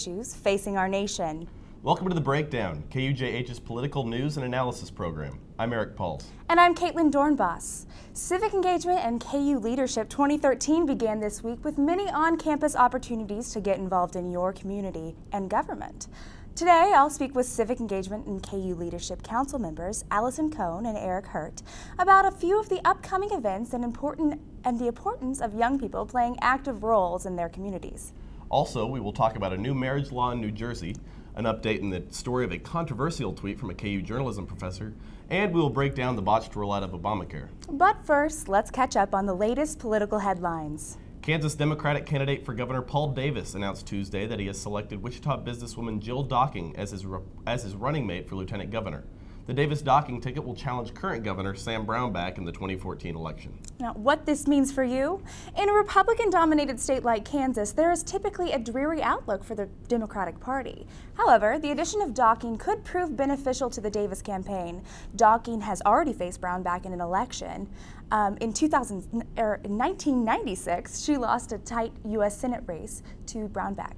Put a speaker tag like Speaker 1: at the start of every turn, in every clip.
Speaker 1: issues facing our nation.
Speaker 2: Welcome to The Breakdown, KUJH's political news and analysis program. I'm Eric Pauls.
Speaker 1: And I'm Caitlin Dornbos. Civic Engagement and KU Leadership 2013 began this week with many on campus opportunities to get involved in your community and government. Today, I'll speak with Civic Engagement and KU Leadership Council members Allison Cohn and Eric Hurt about a few of the upcoming events and important and the importance of young people playing active roles in their communities.
Speaker 2: Also, we will talk about a new marriage law in New Jersey, an update in the story of a controversial tweet from a KU journalism professor, and we will break down the botched rollout of Obamacare.
Speaker 1: But first, let's catch up on the latest political headlines.
Speaker 2: Kansas Democratic candidate for Governor Paul Davis announced Tuesday that he has selected Wichita businesswoman Jill Docking as his, as his running mate for lieutenant governor. The Davis Docking ticket will challenge current Governor Sam Brownback in the 2014 election.
Speaker 1: Now, what this means for you? In a Republican dominated state like Kansas, there is typically a dreary outlook for the Democratic Party. However, the addition of Docking could prove beneficial to the Davis campaign. Docking has already faced Brownback in an election. Um, in, 2000, er, in 1996, she lost a tight U.S. Senate race to Brownback.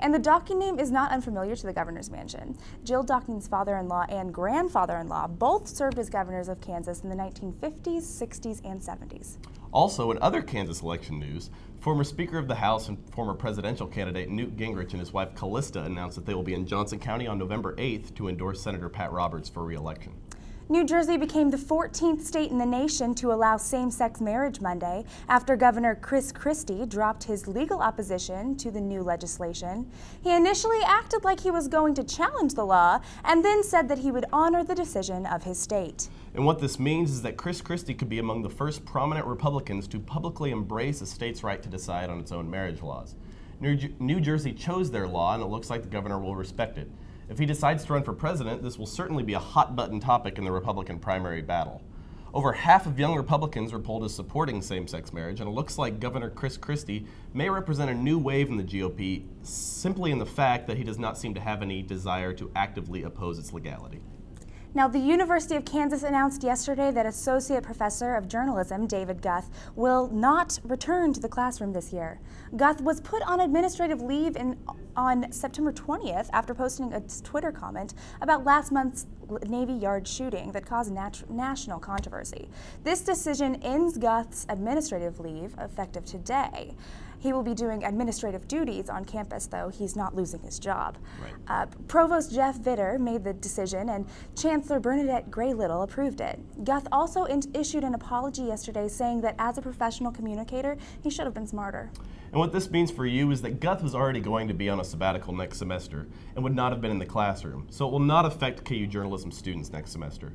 Speaker 1: And the Docking name is not unfamiliar to the governor's mansion. Jill Docking's father-in-law and grandfather-in-law both served as governors of Kansas in the 1950s, 60s, and 70s.
Speaker 2: Also, in other Kansas election news, former Speaker of the House and former presidential candidate Newt Gingrich and his wife Callista announced that they will be in Johnson County on November 8th to endorse Senator Pat Roberts for re-election.
Speaker 1: New Jersey became the 14th state in the nation to allow same-sex marriage Monday after Governor Chris Christie dropped his legal opposition to the new legislation. He initially acted like he was going to challenge the law and then said that he would honor the decision of his state.
Speaker 2: And what this means is that Chris Christie could be among the first prominent Republicans to publicly embrace a state's right to decide on its own marriage laws. New Jersey chose their law, and it looks like the governor will respect it. If he decides to run for president, this will certainly be a hot button topic in the Republican primary battle. Over half of young Republicans were polled as supporting same sex marriage, and it looks like Governor Chris Christie may represent a new wave in the GOP simply in the fact that he does not seem to have any desire to actively oppose its legality.
Speaker 1: Now, the University of Kansas announced yesterday that Associate Professor of Journalism David Guth will not return to the classroom this year. Guth was put on administrative leave in, on September 20th after posting a Twitter comment about last month's Navy Yard shooting that caused national controversy. This decision ends Guth's administrative leave effective today. He will be doing administrative duties on campus, though he's not losing his job. Right. Uh, Provost Jeff Vitter made the decision, and Chancellor Bernadette Gray Little approved it. Guth also issued an apology yesterday saying that as a professional communicator, he should have been smarter.
Speaker 2: And what this means for you is that Guth was already going to be on a sabbatical next semester and would not have been in the classroom, so it will not affect KU journalism students next semester.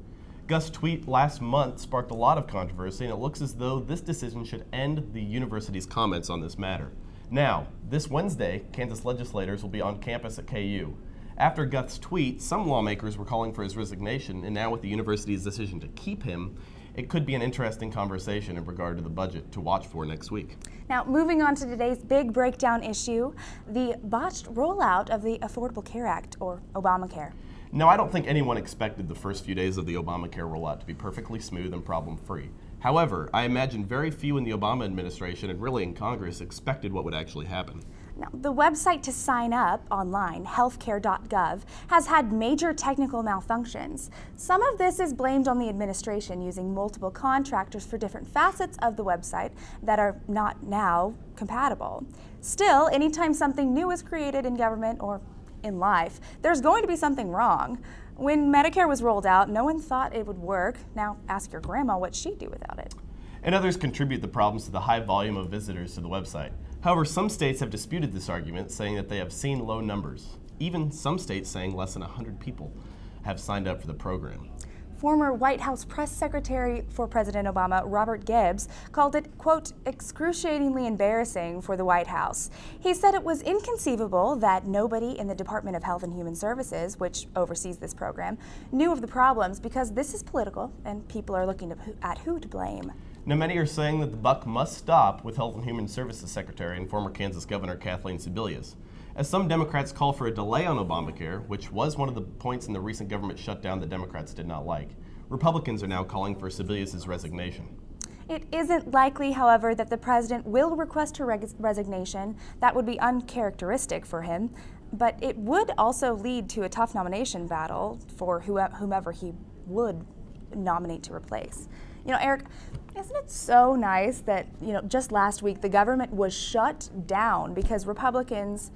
Speaker 2: Guth's tweet last month sparked a lot of controversy, and it looks as though this decision should end the university's comments on this matter. Now, this Wednesday, Kansas legislators will be on campus at KU. After Guth's tweet, some lawmakers were calling for his resignation, and now with the university's decision to keep him, it could be an interesting conversation in regard to the budget to watch for next week.
Speaker 1: Now, moving on to today's big breakdown issue the botched rollout of the Affordable Care Act, or Obamacare.
Speaker 2: Now, I don't think anyone expected the first few days of the Obamacare rollout to be perfectly smooth and problem free. However, I imagine very few in the Obama administration and really in Congress expected what would actually happen.
Speaker 1: Now, the website to sign up online, healthcare.gov, has had major technical malfunctions. Some of this is blamed on the administration using multiple contractors for different facets of the website that are not now compatible. Still, anytime something new is created in government or in life, there's going to be something wrong. When Medicare was rolled out, no one thought it would work. Now ask your grandma what she'd do without it.
Speaker 2: And others contribute the problems to the high volume of visitors to the website. However, some states have disputed this argument, saying that they have seen low numbers. Even some states saying less than 100 people have signed up for the program.
Speaker 1: Former White House press secretary for President Obama, Robert Gibbs, called it, quote, excruciatingly embarrassing for the White House. He said it was inconceivable that nobody in the Department of Health and Human Services, which oversees this program, knew of the problems because this is political and people are looking at who to blame.
Speaker 2: Now, many are saying that the buck must stop with Health and Human Services Secretary and former Kansas Governor Kathleen Sebelius. As some Democrats call for a delay on Obamacare, which was one of the points in the recent government shutdown that Democrats did not like, Republicans are now calling for Sebelius' resignation.
Speaker 1: It isn't likely, however, that the president will request her resignation. That would be uncharacteristic for him. but it would also lead to a tough nomination battle for whomever he would nominate to replace. You know, Eric, isn't it so nice that, you know, just last week the government was shut down because Republicans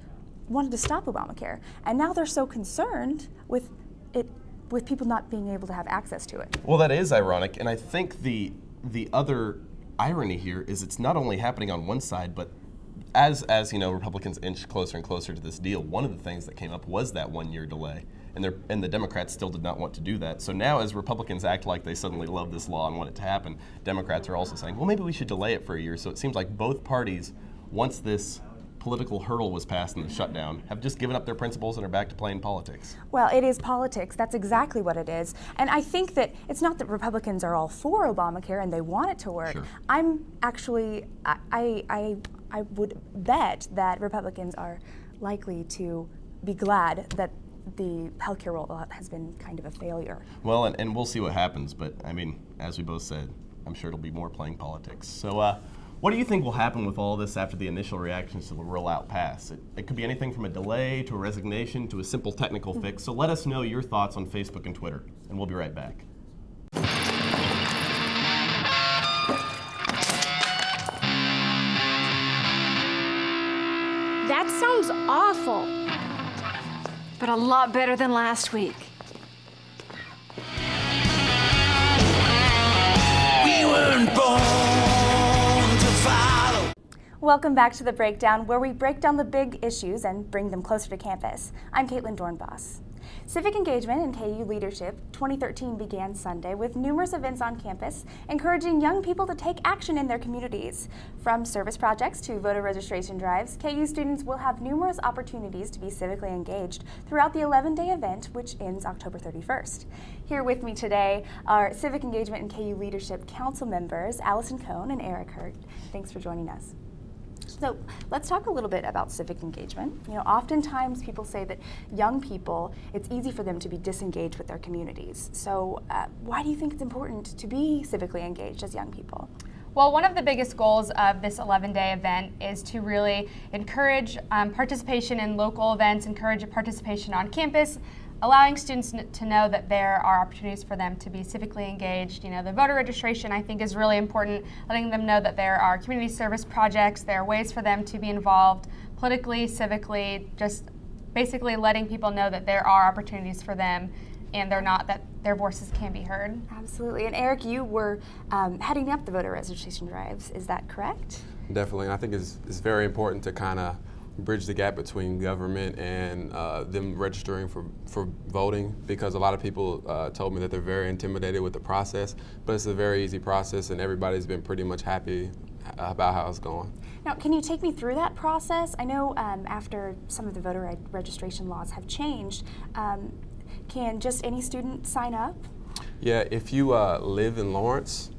Speaker 1: wanted to stop Obamacare. And now they're so concerned with it with people not being able to have access to it.
Speaker 2: Well, that is ironic, and I think the the other irony here is it's not only happening on one side, but as as you know, Republicans inch closer and closer to this deal. One of the things that came up was that one year delay, and and the Democrats still did not want to do that. So now, as Republicans act like they suddenly love this law and want it to happen, Democrats are also saying, well, maybe we should delay it for a year. So it seems like both parties, once this political hurdle was passed in the shutdown, have just given up their principles and are back to playing politics.
Speaker 1: Well, it is politics. That's exactly what it is. And I think that it's not that Republicans are all for Obamacare and they want it to work. Sure. I'm actually, I, I, I would bet that Republicans are likely to be glad that the healthcare rollout has been kind of a failure.
Speaker 2: Well, and, and we'll see what happens. But I mean, as we both said, I'm sure it'll be more playing politics. So, uh, what do you think will happen with all this after the initial reactions to the rollout pass? It, it, could be anything from a delay to a resignation to a simple technical fix. So let us know your thoughts on Facebook and Twitter, and we'll be right back.
Speaker 3: That sounds awful, but a lot better than last week.
Speaker 1: Welcome back to The Breakdown, where we break down the big issues and bring them closer to campus. I'm Caitlin Dornbos. Civic Engagement and KU Leadership 2013 began Sunday with numerous events on campus encouraging young people to take action in their communities. From service projects to voter registration drives, KU students will have numerous opportunities to be civically engaged throughout the 11-day event, which ends October 31st. Here with me today are Civic Engagement and KU Leadership Council members Allison Cohn and Eric Hurt. Thanks for joining us. So let's talk a little bit about civic engagement. You know, oftentimes people say that young people, it's easy for them to be disengaged with their communities. So uh, why do you think it's important to be civically engaged as young people?
Speaker 4: Well, one of the biggest goals of this 11 day event is to really encourage um, participation in local events, encourage participation on campus, allowing students to know that there are opportunities for them to be civically engaged. You know, the voter registration I think is really important, letting them know that there are community service projects, there are ways for them to be involved politically, civically, just basically letting people know that there are opportunities for them and they're not that their voices can be heard.
Speaker 1: Absolutely. And Eric, you were um, heading up the voter registration drives. Is that correct?
Speaker 5: Definitely. I think it's, it's very important to kind of bridge the gap between government and uh, them registering for, for voting because a lot of people uh, told me that they're very intimidated with the process, but it's a very easy process and everybody's been pretty much happy about how it's going.
Speaker 1: Now, can you take me through that process? I know um, after some of the voter registration laws have changed, um, can just any student sign up?
Speaker 5: Yeah, if you uh, live in Lawrence,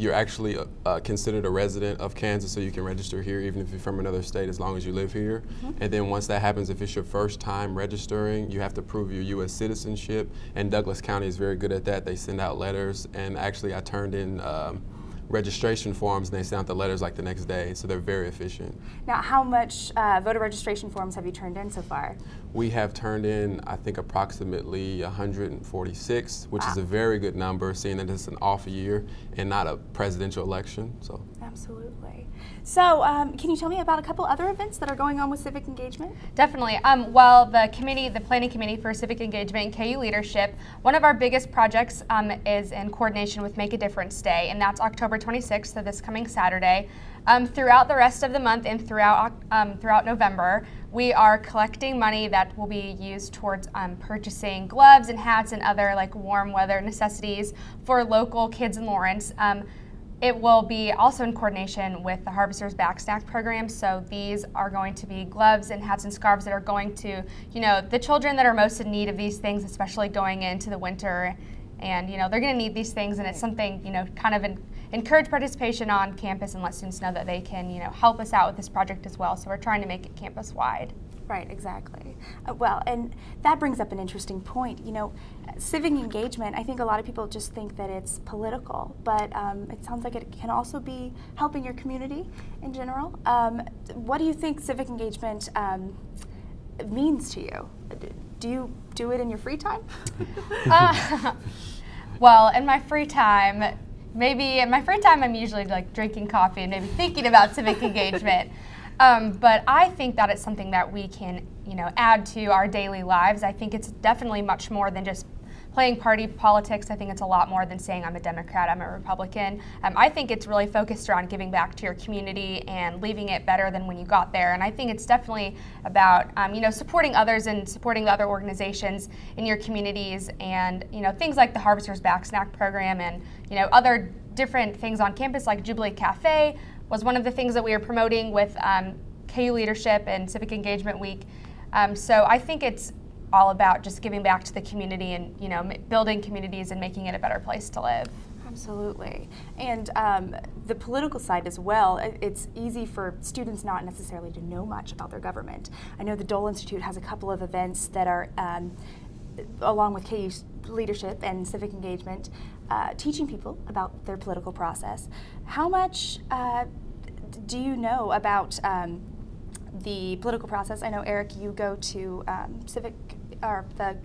Speaker 5: you're actually uh, uh, considered a resident of Kansas, so you can register here even if you're from another state as long as you live here. Mm -hmm. And then once that happens, if it's your first time registering, you have to prove your U.S. citizenship. And Douglas County is very good at that. They send out letters, and actually, I turned in. Um, registration forms and they send out the letters like the next day, so they're very efficient.
Speaker 1: Now, how much uh, voter registration forms have you turned in so far?
Speaker 5: We have turned in, I think, approximately 146, which wow. is a very good number, seeing that it's an off year and not a presidential election. So
Speaker 1: absolutely. So, um, can you tell me about a couple other events that are going on with civic engagement?
Speaker 4: Definitely. Um, well, the committee, the planning committee for civic engagement and KU leadership, one of our biggest projects um, is in coordination with Make a Difference Day, and that's October 26th, so this coming Saturday. Um, throughout the rest of the month and throughout um, throughout November, we are collecting money that will be used towards um, purchasing gloves and hats and other like warm weather necessities for local kids in Lawrence. Um, it will be also in coordination with the Harvesters Back Snack program. So these are going to be gloves and hats and scarves that are going to, you know, the children that are most in need of these things, especially going into the winter. And, you know, they're going to need these things, and it's something, you know, kind of in, encourage participation on campus and let students know that they can, you know, help us out with this project as well. So we're trying to make it campus wide.
Speaker 1: Right, exactly. Uh, well, and that brings up an interesting point. You know, civic engagement, I think a lot of people just think that it's political, but um, it sounds like it can also be helping your community in general. Um, what do you think civic engagement um, means to you. Do you do it in your free time?
Speaker 4: uh, well, in my free time, maybe in my free time, I'm usually like drinking coffee and maybe thinking about civic engagement. Um, but I think that it's something that we can, you know, add to our daily lives. I think it's definitely much more than just playing party politics. I think it's a lot more than saying I'm a Democrat, I'm a Republican. Um, I think it's really focused around giving back to your community and leaving it better than when you got there. And I think it's definitely about um, you know supporting others and supporting the other organizations in your communities and you know things like the Harvesters Back Snack Program and you know other different things on campus like Jubilee Cafe was one of the things that we were promoting with um, KU Leadership and Civic Engagement Week. Um, so I think it's all about just giving back to the community and you know building communities and making it a better place to live.
Speaker 1: Absolutely. And um, the political side as well, it's easy for students not necessarily to know much about their government. I know the Dole Institute has a couple of events that are, um, along with KU's leadership and civic engagement, uh, teaching people about their political process. How much uh, do you know about um, the political process? I know, Eric, you go to um, civic or the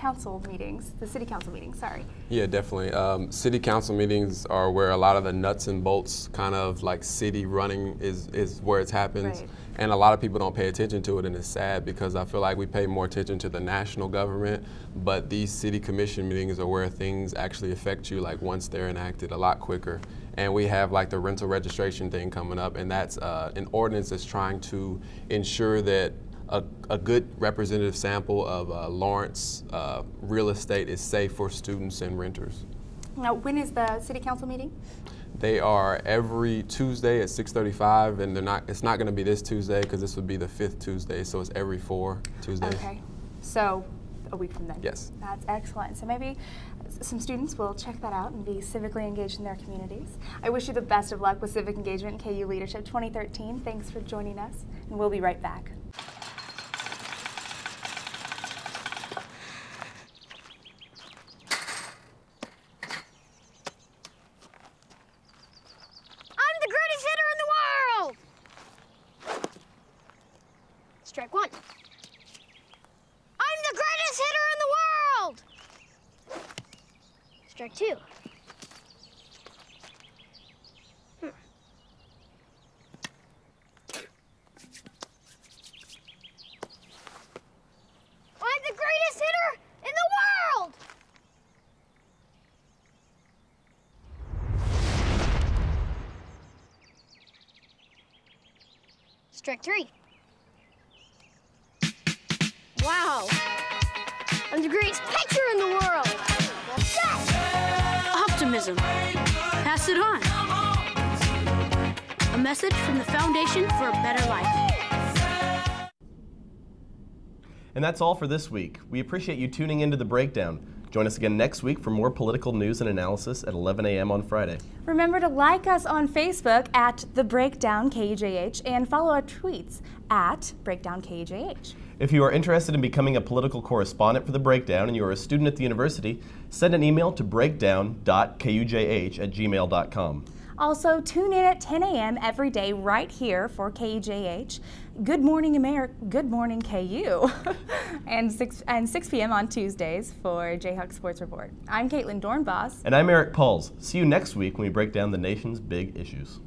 Speaker 1: council meetings, the city council meetings, sorry.
Speaker 5: Yeah, definitely. Um, city council meetings are where a lot of the nuts and bolts kind of like city running is, is where it happens. Right. And a lot of people don't pay attention to it and it's sad because I feel like we pay more attention to the national government, but these city commission meetings are where things actually affect you like once they're enacted a lot quicker. And we have like the rental registration thing coming up and that's uh, an ordinance that's trying to ensure that a, a good representative sample of uh, Lawrence uh, real estate is safe for students and renters.
Speaker 1: Now, when is the city council meeting?
Speaker 5: They are every Tuesday at 6:35, and they're not. It's not going to be this Tuesday because this would be the fifth Tuesday, so it's every four Tuesdays.
Speaker 1: Okay, so a week from then.
Speaker 5: Yes.
Speaker 1: That's excellent. So maybe some students will check that out and be civically engaged in their communities. I wish you the best of luck with civic engagement KU Leadership 2013. Thanks for joining us, and we'll be right back.
Speaker 6: Strike one. I'm the greatest hitter in the world! Two. Hmm. I'm the greatest hitter in the world! Strike three. Wow. I'm the greatest
Speaker 7: it on. A message from the Foundation for a Better Life.
Speaker 2: And that's all for this week. We appreciate you tuning into the breakdown. Join us again next week for more political news and analysis at 11 a.m. on Friday.
Speaker 1: Remember to like us on Facebook at The Breakdown KJH and follow our tweets at Breakdown KUJH.
Speaker 2: If you are interested in becoming a political correspondent for The Breakdown and you are a student at the university, send an email to breakdown.kujh at gmail.com.
Speaker 1: Also, tune in at 10 a.m. every day right here for KUJH. Good Morning America, Good Morning KU, and 6 and 6 p.m. on Tuesdays for Jayhawk Sports Report. I'm Caitlin Dornbos.
Speaker 2: And I'm Eric Pauls. See you next week when we break down the nation's big issues.